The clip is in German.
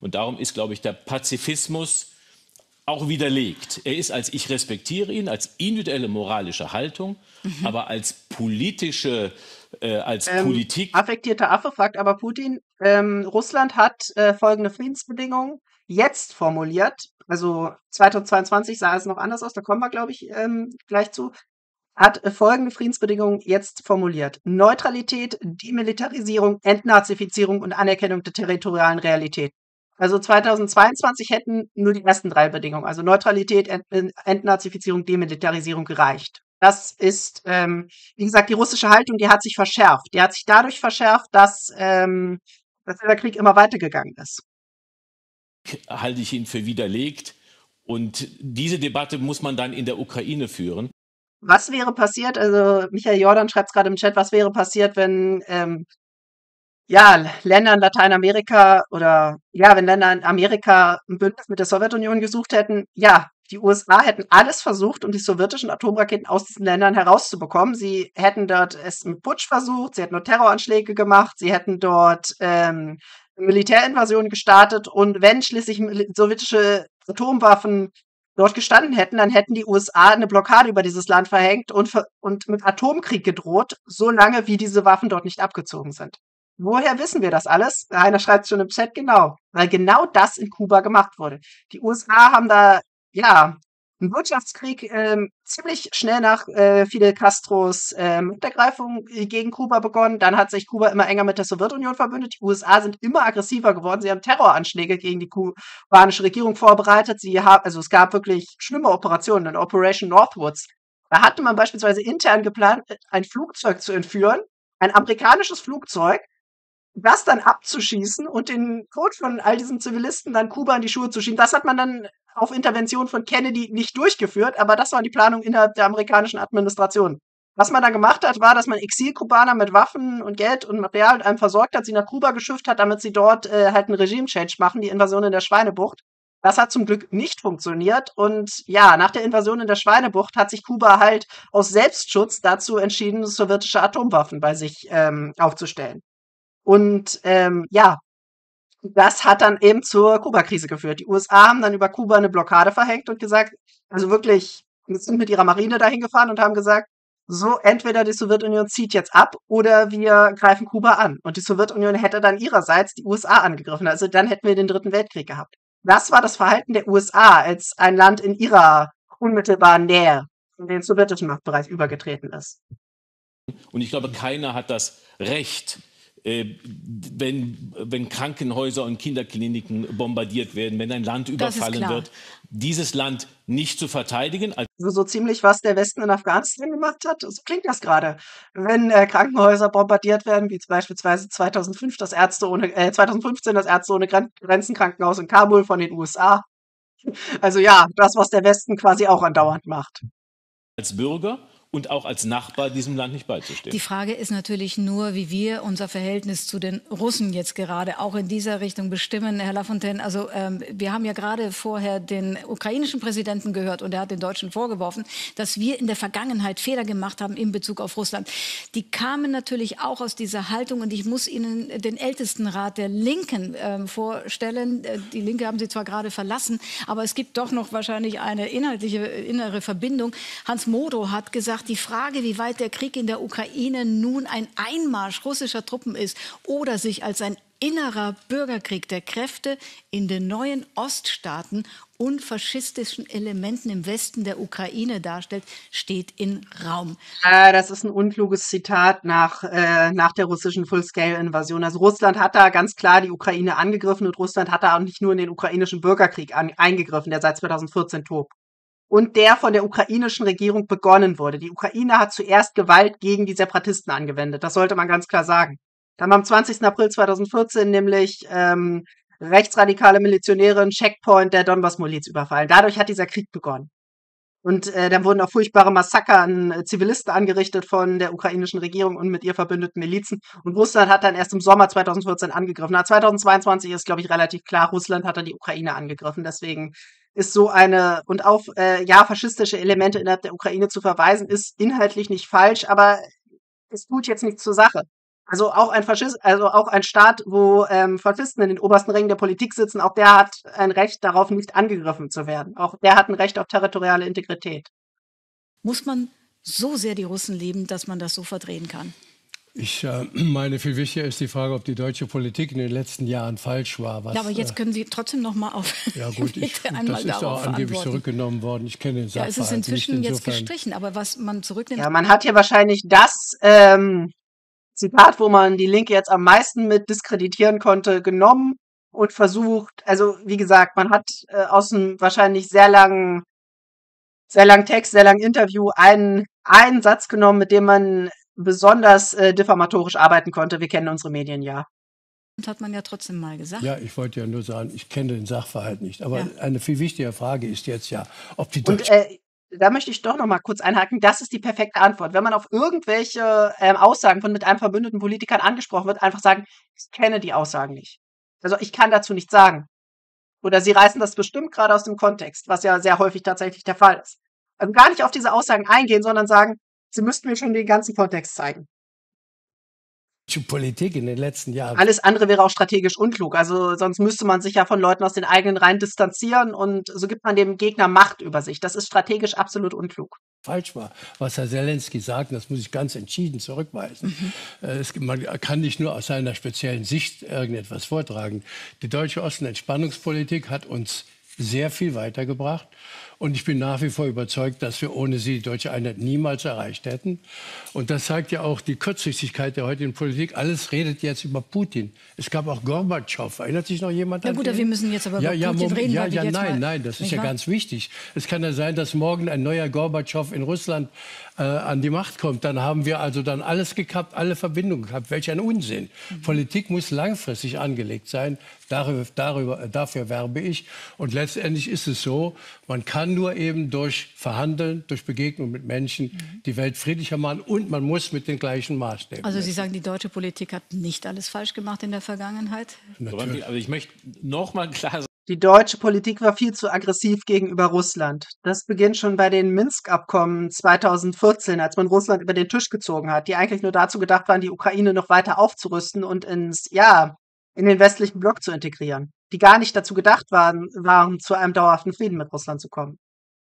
Und darum ist, glaube ich, der Pazifismus auch widerlegt. Er ist als ich respektiere ihn, als individuelle moralische Haltung, mhm. aber als politische, äh, als ähm, Politik. Affektierter Affe fragt aber Putin, ähm, Russland hat äh, folgende Friedensbedingungen jetzt formuliert. Also 2022 sah es noch anders aus, da kommen wir, glaube ich, ähm, gleich zu hat folgende Friedensbedingungen jetzt formuliert. Neutralität, Demilitarisierung, Entnazifizierung und Anerkennung der territorialen Realität. Also 2022 hätten nur die ersten drei Bedingungen, also Neutralität, Ent Entnazifizierung, Demilitarisierung gereicht. Das ist, ähm, wie gesagt, die russische Haltung, die hat sich verschärft. Die hat sich dadurch verschärft, dass, ähm, dass der Krieg immer weitergegangen ist. Halte ich ihn für widerlegt. Und diese Debatte muss man dann in der Ukraine führen. Was wäre passiert, also Michael Jordan schreibt es gerade im Chat, was wäre passiert, wenn ähm, ja, Länder in Lateinamerika oder ja, wenn Länder in Amerika ein Bündnis mit der Sowjetunion gesucht hätten, ja, die USA hätten alles versucht, um die sowjetischen Atomraketen aus diesen Ländern herauszubekommen. Sie hätten dort es mit Putsch versucht, sie hätten dort Terroranschläge gemacht, sie hätten dort ähm, Militärinvasionen gestartet und wenn schließlich sowjetische Atomwaffen dort gestanden hätten, dann hätten die USA eine Blockade über dieses Land verhängt und, und mit Atomkrieg gedroht, solange wie diese Waffen dort nicht abgezogen sind. Woher wissen wir das alles? Einer schreibt schon im Chat, genau. Weil genau das in Kuba gemacht wurde. Die USA haben da, ja, einen Wirtschaftskrieg ähm, ziemlich schnell nach äh, Fidel Castros äh, Machtergreifung gegen Kuba begonnen. Dann hat sich Kuba immer enger mit der Sowjetunion verbündet. Die USA sind immer aggressiver geworden. Sie haben Terroranschläge gegen die kubanische Regierung vorbereitet. Sie haben, also es gab wirklich schlimme Operationen in Operation Northwoods. Da hatte man beispielsweise intern geplant, ein Flugzeug zu entführen, ein amerikanisches Flugzeug, das dann abzuschießen und den Code von all diesen Zivilisten dann Kuba in die Schuhe zu schieben. Das hat man dann auf Intervention von Kennedy nicht durchgeführt, aber das war die Planung innerhalb der amerikanischen Administration. Was man da gemacht hat, war, dass man Exilkubaner mit Waffen und Geld und Material und allem versorgt hat, sie nach Kuba geschifft hat, damit sie dort äh, halt einen Regime-Change machen, die Invasion in der Schweinebucht. Das hat zum Glück nicht funktioniert. Und ja, nach der Invasion in der Schweinebucht hat sich Kuba halt aus Selbstschutz dazu entschieden, sowjetische Atomwaffen bei sich ähm, aufzustellen. Und ähm, ja, das hat dann eben zur Kuba-Krise geführt. Die USA haben dann über Kuba eine Blockade verhängt und gesagt, also wirklich, sind mit ihrer Marine dahin gefahren und haben gesagt, so entweder die Sowjetunion zieht jetzt ab oder wir greifen Kuba an. Und die Sowjetunion hätte dann ihrerseits die USA angegriffen. Also dann hätten wir den Dritten Weltkrieg gehabt. Das war das Verhalten der USA als ein Land in ihrer unmittelbaren Nähe in den sowjetischen Machtbereich übergetreten ist. Und ich glaube, keiner hat das Recht, wenn, wenn Krankenhäuser und Kinderkliniken bombardiert werden, wenn ein Land überfallen wird, dieses Land nicht zu verteidigen. Also so ziemlich, was der Westen in Afghanistan gemacht hat, so klingt das gerade. Wenn äh, Krankenhäuser bombardiert werden, wie beispielsweise 2005 das Ärzte ohne, äh, 2015 das Ärzte ohne Grenzen Krankenhaus in Kabul von den USA. Also ja, das, was der Westen quasi auch andauernd macht. Als Bürger und auch als Nachbar diesem Land nicht beizustehen. Die Frage ist natürlich nur, wie wir unser Verhältnis zu den Russen jetzt gerade auch in dieser Richtung bestimmen. Herr Lafontaine, also ähm, wir haben ja gerade vorher den ukrainischen Präsidenten gehört und er hat den Deutschen vorgeworfen, dass wir in der Vergangenheit Fehler gemacht haben in Bezug auf Russland. Die kamen natürlich auch aus dieser Haltung und ich muss Ihnen den Ältestenrat der Linken ähm, vorstellen. Äh, die Linke haben Sie zwar gerade verlassen, aber es gibt doch noch wahrscheinlich eine inhaltliche innere Verbindung. Hans Modo hat gesagt, gesagt, die Frage, wie weit der Krieg in der Ukraine nun ein Einmarsch russischer Truppen ist oder sich als ein innerer Bürgerkrieg der Kräfte in den neuen Oststaaten und faschistischen Elementen im Westen der Ukraine darstellt, steht in Raum. Äh, das ist ein unkluges Zitat nach, äh, nach der russischen Full-Scale-Invasion. Also Russland hat da ganz klar die Ukraine angegriffen und Russland hat da auch nicht nur in den ukrainischen Bürgerkrieg an, eingegriffen, der seit 2014 tobt und der von der ukrainischen Regierung begonnen wurde. Die Ukraine hat zuerst Gewalt gegen die Separatisten angewendet. Das sollte man ganz klar sagen. Dann am 20. April 2014 nämlich ähm, rechtsradikale Milizionäre einen Checkpoint der Donbass-Miliz überfallen. Dadurch hat dieser Krieg begonnen. Und äh, dann wurden auch furchtbare Massaker an äh, Zivilisten angerichtet von der ukrainischen Regierung und mit ihr verbündeten Milizen. Und Russland hat dann erst im Sommer 2014 angegriffen. Na, 2022 ist, glaube ich, relativ klar, Russland hat dann die Ukraine angegriffen. Deswegen ist so eine und auf äh, ja faschistische Elemente innerhalb der Ukraine zu verweisen, ist inhaltlich nicht falsch, aber es tut jetzt nichts zur Sache. Also auch ein Faschist, also auch ein Staat, wo ähm, Faschisten in den obersten Rängen der Politik sitzen, auch der hat ein Recht darauf, nicht angegriffen zu werden. Auch der hat ein Recht auf territoriale Integrität. Muss man so sehr die Russen lieben, dass man das so verdrehen kann? Ich äh, meine, viel wichtiger ist die Frage, ob die deutsche Politik in den letzten Jahren falsch war. Was, ja, aber jetzt äh, können Sie trotzdem noch mal auf. Ja gut, ich, das ist auch angeblich zurückgenommen worden. Ich kenne den Sachverhalt Ja, es ist inzwischen jetzt gestrichen, aber was man zurücknimmt. Ja, man hat hier wahrscheinlich das ähm, Zitat, wo man die Linke jetzt am meisten mit diskreditieren konnte, genommen und versucht. Also wie gesagt, man hat äh, aus einem wahrscheinlich sehr langen sehr langen Text, sehr langen Interview einen, einen Satz genommen, mit dem man besonders äh, diffamatorisch arbeiten konnte. Wir kennen unsere Medien ja. Das hat man ja trotzdem mal gesagt. Ja, ich wollte ja nur sagen, ich kenne den Sachverhalt nicht. Aber ja. eine viel wichtigere Frage ist jetzt ja, ob die Deutschen. Äh, da möchte ich doch noch mal kurz einhaken. Das ist die perfekte Antwort. Wenn man auf irgendwelche ähm, Aussagen von mit einem verbündeten Politikern angesprochen wird, einfach sagen, ich kenne die Aussagen nicht. Also ich kann dazu nichts sagen. Oder sie reißen das bestimmt gerade aus dem Kontext, was ja sehr häufig tatsächlich der Fall ist. Also gar nicht auf diese Aussagen eingehen, sondern sagen, Sie müssten mir schon den ganzen Kontext zeigen. Politik in den letzten Jahren. Alles andere wäre auch strategisch unklug. Also sonst müsste man sich ja von Leuten aus den eigenen Reihen distanzieren und so gibt man dem Gegner Macht über sich. Das ist strategisch absolut unklug. Falsch war, was Herr Zelensky sagt, das muss ich ganz entschieden zurückweisen. Mhm. Es, man kann nicht nur aus seiner speziellen Sicht irgendetwas vortragen. Die deutsche Ostenentspannungspolitik hat uns sehr viel weitergebracht. Und ich bin nach wie vor überzeugt, dass wir ohne sie die deutsche Einheit niemals erreicht hätten. Und das zeigt ja auch die Kurzsichtigkeit der heutigen Politik. Alles redet jetzt über Putin. Es gab auch Gorbatschow. Erinnert sich noch jemand ja, an Ja gut, wir müssen jetzt aber ja, über ja, Putin reden. Ja, ja, nein, nein, das ist ja wahr? ganz wichtig. Es kann ja sein, dass morgen ein neuer Gorbatschow in Russland äh, an die Macht kommt. Dann haben wir also dann alles gekappt, alle Verbindungen gehabt. Welch ein Unsinn. Mhm. Politik muss langfristig angelegt sein. Darüber, darüber, dafür werbe ich. Und letztendlich ist es so, man kann nur eben durch Verhandeln, durch Begegnung mit Menschen mhm. die Welt friedlicher machen und man muss mit den gleichen Maßstäben. Also Sie sagen, die deutsche Politik hat nicht alles falsch gemacht in der Vergangenheit? Natürlich. Aber ich möchte noch mal klar sagen, die deutsche Politik war viel zu aggressiv gegenüber Russland. Das beginnt schon bei den Minsk-Abkommen 2014, als man Russland über den Tisch gezogen hat, die eigentlich nur dazu gedacht waren, die Ukraine noch weiter aufzurüsten und ins, ja, in den westlichen Block zu integrieren, die gar nicht dazu gedacht waren, waren zu einem dauerhaften Frieden mit Russland zu kommen.